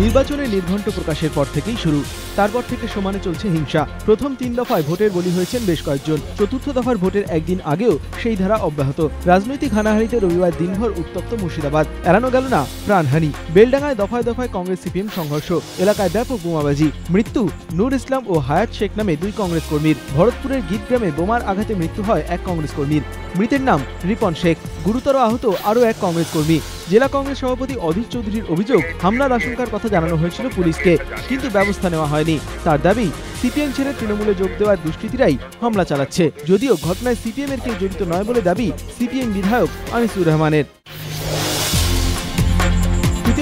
নির্বাচনের নির্ঘণ্ট প্রকাশের পর থেকেই শুরু। তারপর থেকে সমানে চলছে হিংসা। প্রথম তিন দফায় ভোটের বলি হয়েছেন বেশ কয়েকজন। চতুর্থ দফার ভোটের একদিন আগেও সেই ধারা অব্যাহত। রাজনৈতিক হানাহানিতে রবিবার দিনভর উত্তপ্ত মুর্শিদাবাদ। এড়ানো গেল না প্রাণহানি। বেলডাঙ্গায় দফায় দফায় কংগ্রেস, সিপিএম সংঘর্ষ। এলাকায় ব্যাপক বোমাবাজি। মৃত্যু নূর ইসলাম ও হায়াত শেখ নামে দুই কংগ্রেস কর্মীর। ভরতপুরের গীতগ্রামে বোমার আঘাতে মৃত্যু হয় এক কংগ্রেস কর্মীর। মৃতের নাম রিপন শেখ। গুরুতর আহত আরও এক কংগ্রেস কর্মী। জেলা কংগ্রেস সভাপতি অধীর চৌধুরীর অভিযোগ, হামলার আশঙ্কার কথা জানানো হয়েছিল পুলিশকে, কিন্তু ব্যবস্থা নেওয়া হয়নি। তার দাবি, সিপিএম ছেড়ে তৃণমূলে যোগ দেওয়ার দুষ্কৃতীরাই হামলা চালাচ্ছে। যদিও ঘটনায় সিপিএম এর কেউ জড়িত নয় বলে দাবি সিপিএম বিধায়ক আনিসুর রহমানের।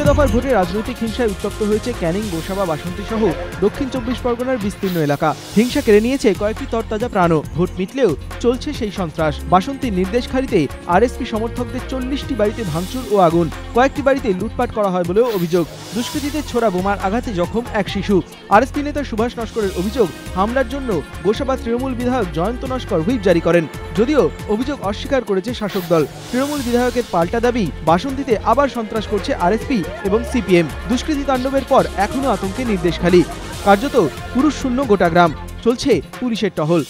তৃতীয় দফার ভোটে রাজনৈতিক হিংসায় উত্তপ্ত হয়েছে ক্যানিং, গোসাবা বাসন্তী সহ দক্ষিণ চব্বিশ পরগনার বিস্তীর্ণ এলাকা। হিংসা কেড়ে নিয়েছে কয়েকটি তরতাজা প্রাণও। ভোট মিটলেও চলছে সেই সন্ত্রাস। বাসন্তীর নির্দেশখারিতে আরএসপি সমর্থকদের চল্লিশটি বাড়িতে ভাঙচুর ও আগুন। কয়েকটি বাড়িতে লুটপাট করা হয় বলেও অভিযোগ। দুষ্কৃতীদের ছোড়া বোমার আঘাতে জখম এক শিশু। আরএসপি নেতা সুভাষ নস্করের অভিযোগ, হামলার জন্য গোসাবা তৃণমূল বিধায়ক জয়ন্ত নস্কর হুইপ জারি করেন। যদিও অভিযোগ অস্বীকার করেছে শাসক দল। তৃণমূল বিধায়কের পাল্টা দাবি, বাসন্তীতে আবার সন্ত্রাস করছে আরএসপি। এবং সিপিএম দুষ্কৃতী তাণ্ডবের পর এখনও আতঙ্কে নির্দেশ খালি। কার্যত পুরুষ শূন্য গোটা গ্রাম, চলছে পুলিশের টহল।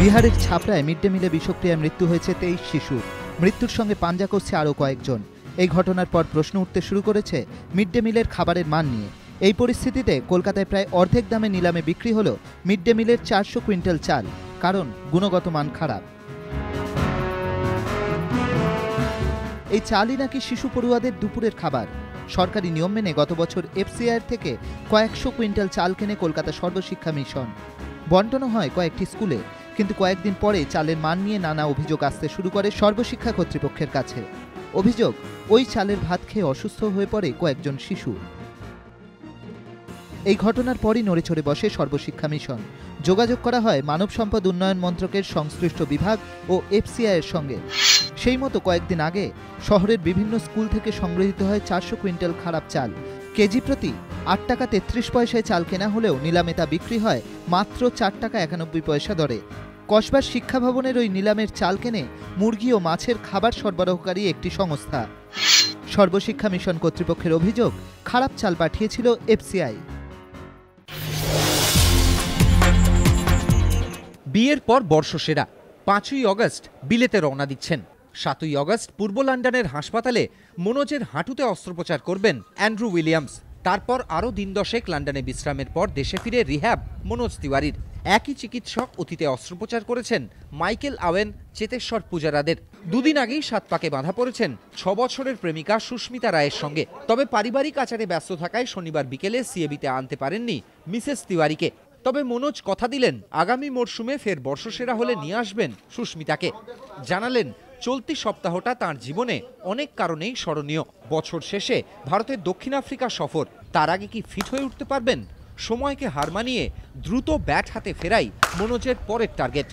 বিহারের ছাপড়ায় মিড ডে মিলে বিষক্রিয়ায় মৃত্যু হয়েছে তেইশ শিশুর মৃত্যুর সঙ্গে পাঞ্জা করছে আরও কয়েকজন। এই ঘটনার পর প্রশ্ন উঠতে শুরু করেছে মিড ডে মিলের খাবারের মান নিয়ে। এই পরিস্থিতিতে কলকাতায় প্রায় অর্ধেক দামে নিলামে বিক্রি হলো মিড ডে মিলের চারশো কুইন্টাল চাল। কারণ গুণগত মান খারাপ। এই চালই নাকি শিশু পড়ুয়াদের দুপুরের খাবার। সরকারি নিয়ম মেনে গত বছর এফসিআইয়ের থেকে কয়েকশো কুইন্টাল চাল কেনে কলকাতা সর্বশিক্ষা মিশন। বন্টনও হয় কয়েকটি স্কুলে, কিন্তু কয়েকদিন পরে চালের মান নিয়ে নানা অভিযোগ আসতে শুরু করে সর্বশিক্ষা কর্তৃপক্ষের কাছে। অভিযোগ, ওই চালের ভাত খেয়ে অসুস্থ হয়ে পড়ে কয়েকজন শিশু। এই ঘটনার পরই নড়েচড়ে বসে সর্বশিক্ষা মিশন। যোগাযোগ করা হয় মানব সম্পদ উন্নয়ন মন্ত্রকের সংশ্লিষ্ট বিভাগ ও এফসিআই এর সঙ্গে। সেই মতো কয়েকদিন আগে শহরের বিভিন্ন স্কুল থেকে সংগৃহীত হয় চারশো কুইন্টাল খারাপ চাল। কেজি প্রতি আট টাকা তেত্রিশ পয়সায় চাল কেনা হলেও নিলামে তা বিক্রি হয় মাত্র চার টাকা একানব্বই পয়সা দরে। কসবার শিক্ষা ভবনের ওই নিলামের চাল কেনে মুরগি ও মাছের খাবার সরবরাহকারী একটি সংস্থা। সর্বশিক্ষা মিশন কর্তৃপক্ষের অভিযোগ, খারাপ চাল পাঠিয়েছিল এফসিআই। বিয়ের পর বর্ষসেরা, পাঁচই অগস্ট বিলেতে রওনা দিচ্ছেন। সাতই অগস্ট পূর্ব লন্ডনের হাসপাতালে মনোজের হাঁটুতে অস্ত্রোপচার করবেন অ্যান্ড্রু উইলিয়ামস। তারপর আরও দিন দশেক লন্ডনে বিশ্রামের পর দেশে ফিরে রিহ্যাব মনোজ তিওয়ারির। একই চিকিৎসক অতীতে অস্ত্রোপচার করেছেন মাইকেল আওয়েন, চেতেশ্বর পূজারাদের। দুদিন আগেই সাত পাকে বাঁধা পড়েছেন ছ বছরের প্রেমিকা সুস্মিতা রায়ের সঙ্গে। তবে পারিবারিক আচারে ব্যস্ত থাকায় শনিবার বিকেলে সিএবিতে আনতে পারেননি মিসেস তিওয়ারিকে। তবে মনোজ কথা দিলেন, আগামী মরশুমে ফের বর্ষসেরা হলে নিয়ে আসবেন সুস্মিতাকে। জানালেন চলতি সপ্তাহটা তার জীবনে অনেক কারণেই স্মরণীয়। বছর শেষে ভারতের দক্ষিণ আফ্রিকা সফর, তার আগে কি ফিট হয়ে উঠতে পারবেন? সময়কে হার মানিয়ে দ্রুত ব্যাট হাতে ফেরাই মনোজের পরের টার্গেট।